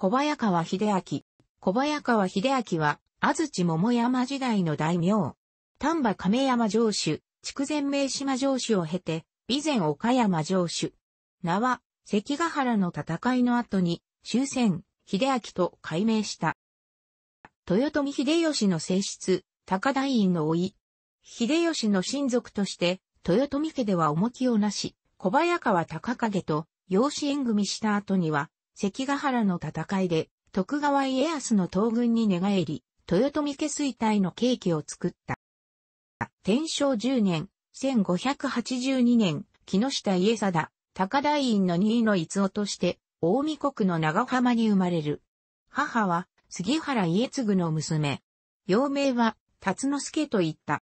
小早川秀明。小早川秀明は、安土桃山時代の大名。丹波亀山城主、筑前名島城主を経て、備前岡山城主。名は、関ヶ原の戦いの後に、終戦、秀明と改名した。豊臣秀吉の正室、高田院の甥。秀吉の親族として、豊臣家では重きをなし、小早川高景と養子縁組した後には、関ヶ原の戦いで、徳川家康の東軍に寝返り、豊臣家衰退の契機を作った。天正10年、1582年、木下家貞、高田院の二位の逸夫として、大見国の長浜に生まれる。母は、杉原家継の娘。幼名は、辰之助と言った。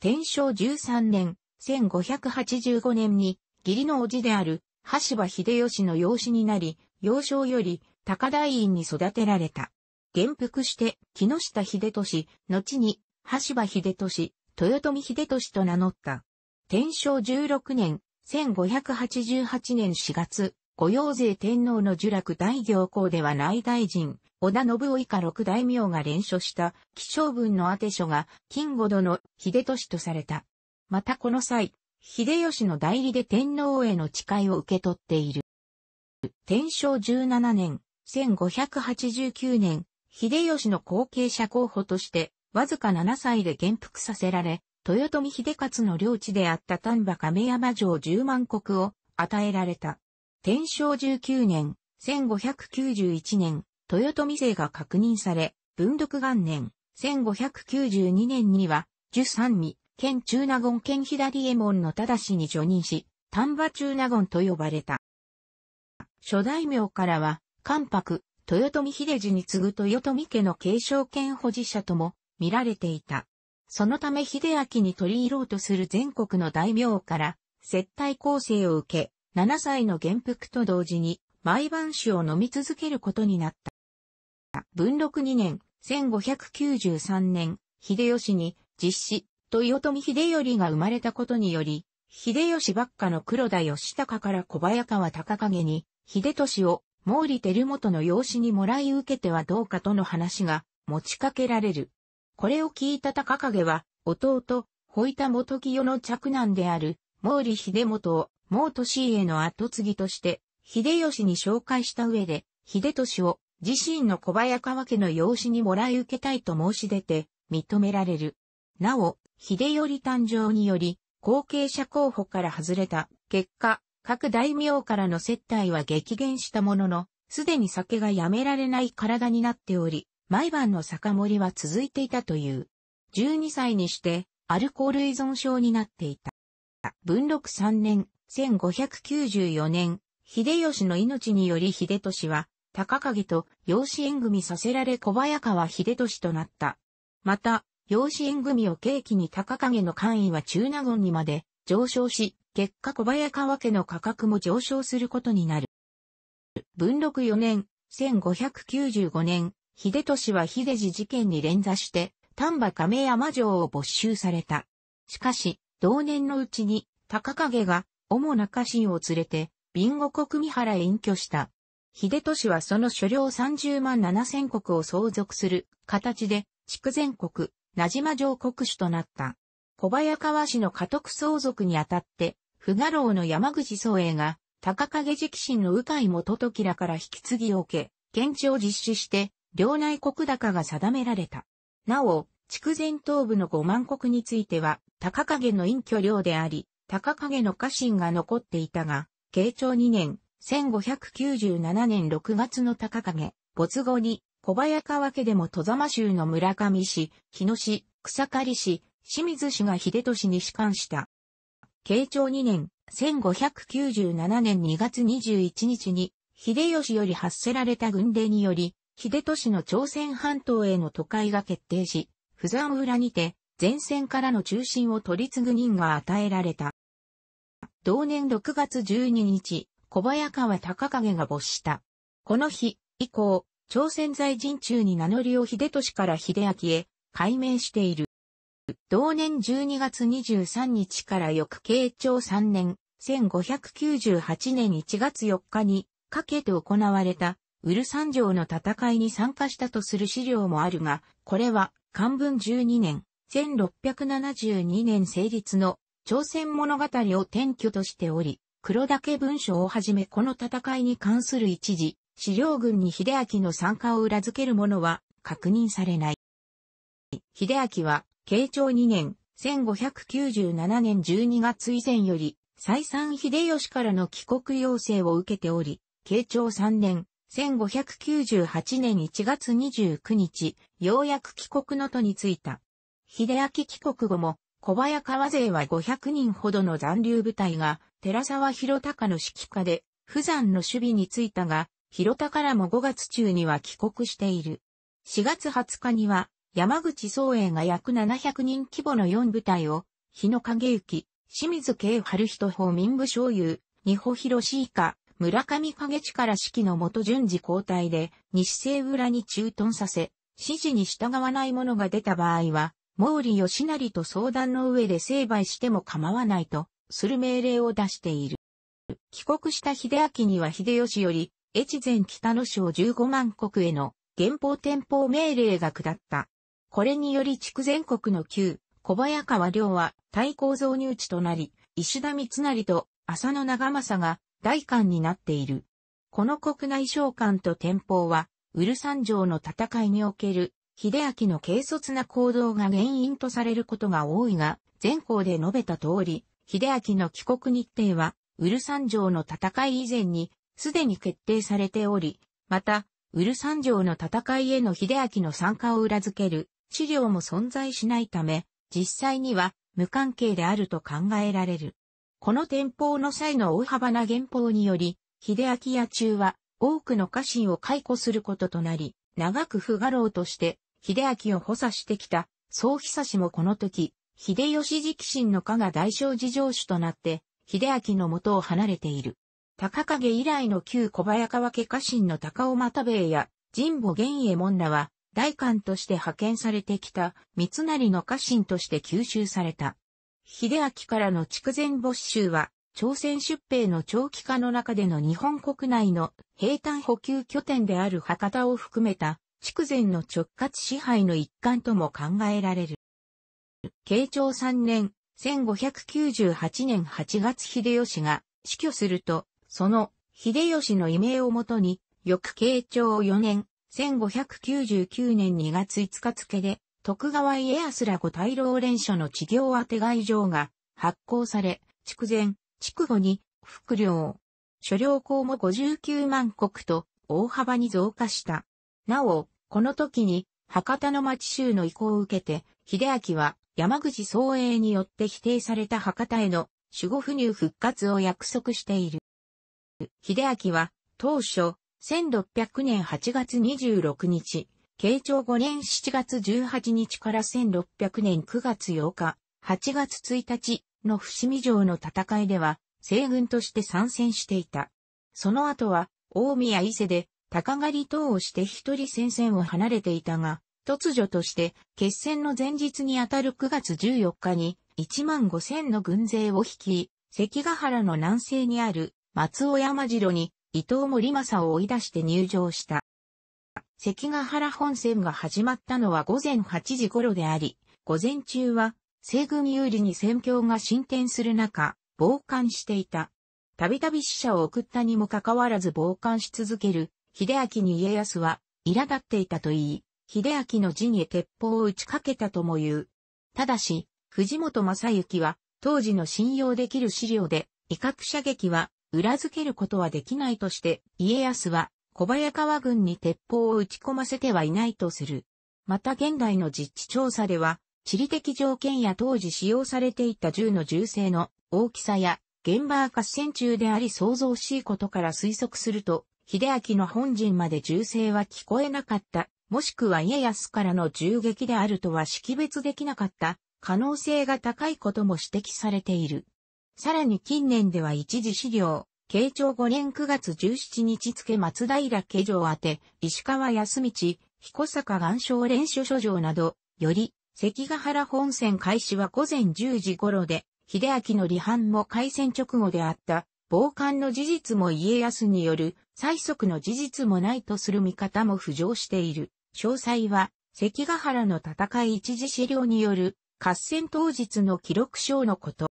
天正13年、1585年に、義理の叔父である、橋場秀吉の養子になり、幼少より高台院に育てられた。元服して木下秀俊、後に橋場秀俊、豊臣秀俊と名乗った。天正16年、1588年4月、御用勢天皇の呪落大行幸では内大臣、織田信夫以下六大名が連署した気象文の宛書が金吾殿秀俊とされた。またこの際、秀吉の代理で天皇への誓いを受け取っている。天正17年、1589年、秀吉の後継者候補として、わずか7歳で元服させられ、豊臣秀勝の領地であった丹波亀山城10万石を与えられた。天正19年、1591年、豊臣姓が確認され、文禄元年、1592年には、十三味、県中納言県左衛門の正しに除任し、丹波中納言と呼ばれた。諸大名からは、関白、豊臣秀治に次ぐ豊臣家の継承権保持者とも見られていた。そのため秀明に取り入ろうとする全国の大名から接待構成を受け、7歳の元服と同時に毎晩酒を飲み続けることになった。文禄2年、1593年、秀吉に実施、豊臣秀頼が生まれたことにより、秀吉ばっかの黒田義高から小早川高景に、秀俊を毛利輝元の養子にもらい受けてはどうかとの話が持ちかけられる。これを聞いた高景は、弟、ホイタ元清の嫡男である、毛利秀元を、毛利家の後継ぎとして、秀吉に紹介した上で、秀俊を自身の小早川家の養子にもらい受けたいと申し出て、認められる。なお、秀頼誕生により、後継者候補から外れた結果、各大名からの接待は激減したものの、すでに酒がやめられない体になっており、毎晩の酒盛りは続いていたという。12歳にして、アルコール依存症になっていた。文禄3年、1594年、秀吉の命により秀俊は、高影と養子縁組させられ小早川秀俊となった。また、養子縁組を契機に高影の官位は中納言にまで上昇し、結果小早川家の価格も上昇することになる。文禄4年、1595年、秀俊は秀治事件に連座して、丹波亀山城を没収された。しかし、同年のうちに、高影が、主な家臣を連れて、備後国三原へ隠居した。秀俊はその所領30万7千国を相続する形で、筑前国、名島城国主となった。小早川氏の家督相続にあたって、不画廊の山口宗英が、高影直臣の鵜飼元時らから引き継ぎを受け、検地を実施して、領内国高が定められた。なお、筑前東部の五万国については、高影の隠居領であり、高影の家臣が残っていたが、慶長2年、1597年6月の高影、没後に、小早川家でも戸様州の村上市、日野市、草刈市、清水氏が秀俊に仕官した。慶長2年、1597年2月21日に、秀吉より発せられた軍令により、秀俊の朝鮮半島への都会が決定し、不山裏にて、前線からの中心を取り継ぐ任が与えられた。同年6月12日、小早川高影が没した。この日以降、朝鮮在陣中に名乗りを秀俊から秀明へ改名している。同年12月23日から翌慶長3年、1598年1月4日にかけて行われたウル三条の戦いに参加したとする資料もあるが、これは漢文12年、1672年成立の朝鮮物語を転居としており、黒岳文書をはじめこの戦いに関する一時、資料軍に秀明の参加を裏付けるものは確認されない。秀明は、慶長2年、1597年12月以前より、再三秀吉からの帰国要請を受けており、慶長3年、1598年1月29日、ようやく帰国の途に着いた。秀明帰国後も、小早川勢は500人ほどの残留部隊が、寺沢広隆の指揮下で、不山の守備に就いたが、広田からも5月中には帰国している。4月20日には、山口総営が約700人規模の4部隊を、日野影行、清水慶春人法民部所有、二保広し以下、村上影地から指揮の元順次交代で、西西浦に駐屯させ、指示に従わない者が出た場合は、毛利義成と相談の上で成敗しても構わないと、する命令を出している。帰国した秀明には秀吉より、越前北野省15万国への原法転法命令が下った。これにより筑前国の旧小早川領は対抗造入地となり、石田三成と浅野長政が大官になっている。この国内召喚と天保は、ウル三条の戦いにおける、秀明の軽率な行動が原因とされることが多いが、前項で述べた通り、秀明の帰国日程は、ウル三条の戦い以前に、すでに決定されており、また、ウル三条の戦いへの秀明の参加を裏付ける資料も存在しないため、実際には無関係であると考えられる。この天保の際の大幅な減法により、秀明や中は多くの家臣を解雇することとなり、長く不画廊として秀明を補佐してきた総久しもこの時、秀吉直臣の家が大正事情主となって、秀明の元を離れている。高影以来の旧小早川家家臣の高尾又兵衛や神保玄右衛門らは大官として派遣されてきた三成の家臣として吸収された。秀明からの筑前没収は、朝鮮出兵の長期化の中での日本国内の兵隊補給拠点である博多を含めた筑前の直轄支配の一環とも考えられる。慶長3年、1598年8月秀吉が死去すると、その秀吉の異名をもとに、翌慶長4年、1599年2月5日付で、徳川家康ら五大老連署の地行当て外状が発行され、筑前、筑後に、副領、諸領校も59万国と大幅に増加した。なお、この時に博多の町州の意向を受けて、秀明は山口総営によって否定された博多への守護不入復活を約束している。秀明は当初、1600年8月26日、慶長5年7月18日から1600年9月8日、8月1日の伏見城の戦いでは、西軍として参戦していた。その後は、大宮伊勢で、高狩り等をして一人戦線を離れていたが、突如として決戦の前日にあたる9月14日に1万5千の軍勢を率い、関ヶ原の南西にある松尾山城に伊藤森正を追い出して入場した。関ヶ原本線が始まったのは午前8時頃であり、午前中は西軍有利に戦況が進展する中、傍観していた。たびたび死者を送ったにもかかわらず傍観し続ける、秀明に家康は、苛立っていたと言い、秀明の陣へ鉄砲を打ちかけたとも言う。ただし、藤本正幸は、当時の信用できる資料で、威嚇射撃は裏付けることはできないとして、家康は小早川軍に鉄砲を撃ち込ませてはいないとする。また現代の実地調査では、地理的条件や当時使用されていた銃の銃声の大きさや現場合戦中であり想像しいことから推測すると、秀明の本陣まで銃声は聞こえなかった、もしくは家康からの銃撃であるとは識別できなかった可能性が高いことも指摘されている。さらに近年では一時資料、慶長5年9月17日付松平家城宛て、石川康道、彦坂岩礁連所所城など、より、関ヶ原本線開始は午前10時頃で、秀明の離反も開戦直後であった、傍観の事実も家康による催促の事実もないとする見方も浮上している。詳細は、関ヶ原の戦い一時資料による合戦当日の記録書のこと。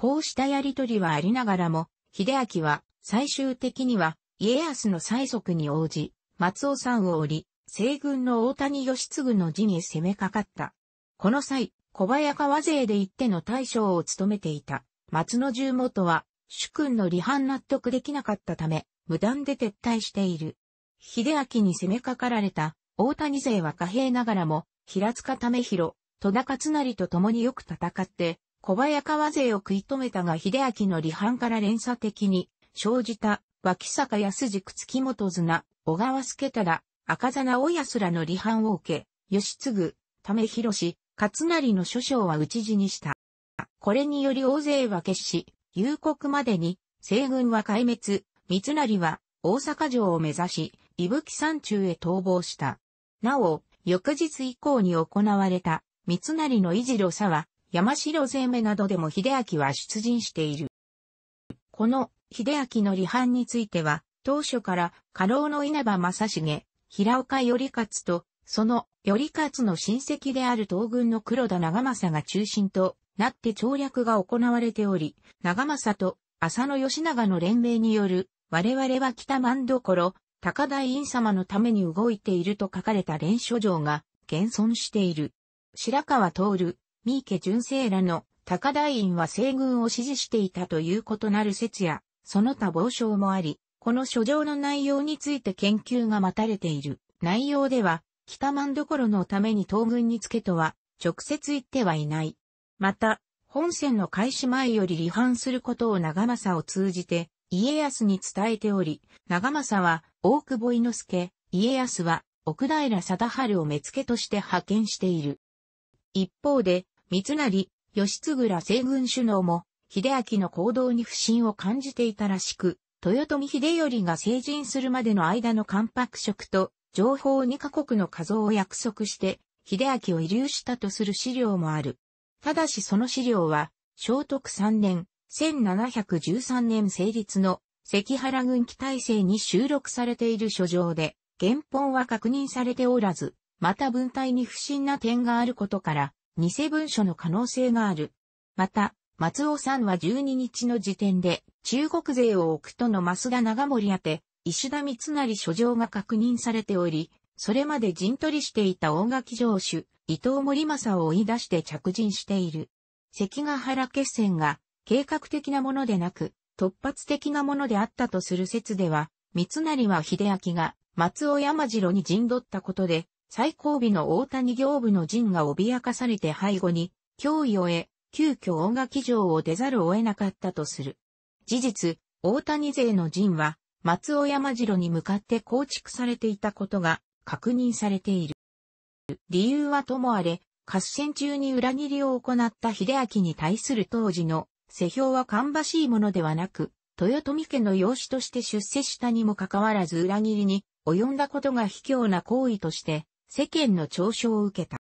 こうしたやりとりはありながらも、秀明は最終的には家康の催促に応じ、松尾山を降り、西軍の大谷義継の陣へ攻めかかった。この際、小早川勢で行っての大将を務めていた松野重元は、主君の離反納得できなかったため、無断で撤退している。秀明に攻めかかられた大谷勢は貨幣ながらも、平塚為広、戸田勝成と共によく戦って、小早川勢を食い止めたが秀明の離反から連鎖的に生じた脇坂安軸月本綱、小川助忠、赤座親すらの離反を受け、義継、為広勝成の諸将は討ち死にした。これにより大勢は決し、夕刻までに西軍は壊滅、三成は大阪城を目指し、伊吹山中へ逃亡した。なお、翌日以降に行われた三成の維持路差は、山城攻めなどでも秀明は出陣している。この秀明の離反については、当初から家老の稲葉正成、平岡頼勝と、その頼勝の親戚である東軍の黒田長政が中心となって調略が行われており、長政と浅野義長の連名による、我々は北万所、高台院様のために動いていると書かれた連書状が現存している。白川徹、三池純正らの高台院は西軍を支持していたということなる説や、その他傍証もあり、この書状の内容について研究が待たれている。内容では、北万所のために東軍につけとは、直接言ってはいない。また、本戦の開始前より離反することを長政を通じて、家康に伝えており、長政は大久保猪助、家康は奥平貞治を目付として派遣している。一方で、三成、義継ら西軍首脳も、秀明の行動に不信を感じていたらしく、豊臣秀頼が成人するまでの間の関白職と、情報2カ国の数を約束して、秀明を遺留したとする資料もある。ただしその資料は、聖徳3年、1713年成立の関原軍機体制に収録されている書状で、原本は確認されておらず、また文体に不審な点があることから、偽文書の可能性がある。また、松尾さんは12日の時点で、中国勢を置くとの増田長森宛て、石田三成書状が確認されており、それまで陣取りしていた大垣城主、伊藤森正を追い出して着陣している。関ヶ原決戦が計画的なものでなく、突発的なものであったとする説では、三成は秀明が松尾山城に陣取ったことで、最後尾の大谷行部の陣が脅かされて背後に、脅威を得、急遽大垣城を出ざるを得なかったとする。事実、大谷勢の陣は、松尾山城に向かって構築されていたことが確認されている。理由はともあれ、合戦中に裏切りを行った秀明に対する当時の世評は芳しいものではなく、豊臣家の養子として出世したにもかかわらず裏切りに及んだことが卑怯な行為として世間の嘲笑を受けた。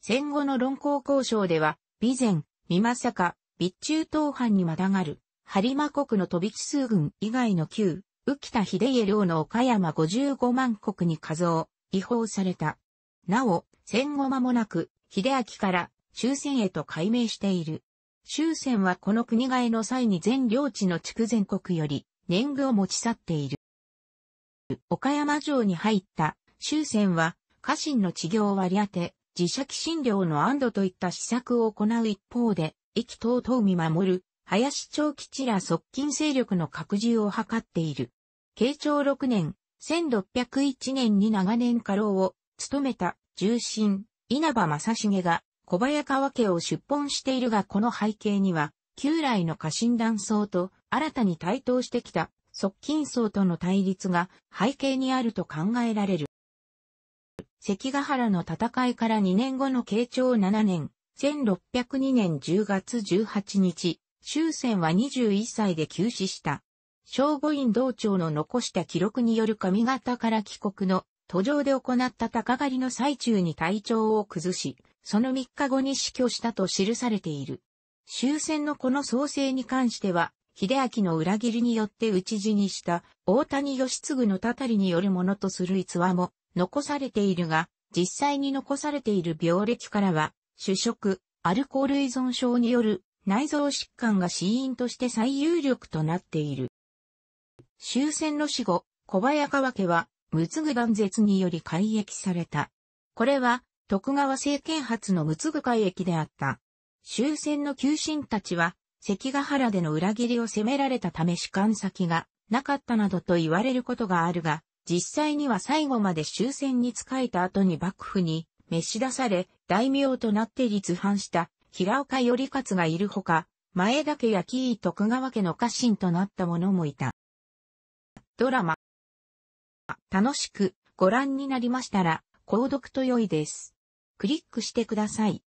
戦後の論功交渉では、備前、美政、備中東藩にまたがる、播磨国の飛び地数軍以外の旧、浮田秀家領の岡山55万国に数を違法された。なお、戦後間もなく、秀明から終戦へと改名している。終戦はこの国替えの際に全領地の筑前国より年貢を持ち去っている。岡山城に入った終戦は家臣の治療を割り当て、自社寄診療の安堵といった施策を行う一方で、意気等々見守る、林長吉ら側近勢力の拡充を図っている。慶長6年、1601年に長年家老を務めた重臣、稲葉正成が小早川家を出本しているがこの背景には、旧来の家臣団層と新たに台頭してきた側近層との対立が背景にあると考えられる。関ヶ原の戦いから2年後の慶長7年、1602年10月18日、終戦は21歳で急死した。正五院道長の残した記録による上方から帰国の途上で行った高狩りの最中に体調を崩し、その3日後に死去したと記されている。終戦のこの創生に関しては、秀明の裏切りによって討ち死にした大谷義継のたたりによるものとする逸話も残されているが、実際に残されている病歴からは、主食、アルコール依存症による内臓疾患が死因として最有力となっている。終戦の死後、小早川家は、無継断絶により改易された。これは、徳川政権初の無継改易であった。終戦の旧臣たちは、関ヶ原での裏切りを責められたため士官先がなかったなどと言われることがあるが、実際には最後まで終戦に仕えた後に幕府に召し出され、大名となって立藩した平岡頼勝がいるほか、前田家や紀伊徳川家の家臣となった者もいた。ドラマ。楽しくご覧になりましたら、購読と良いです。クリックしてください。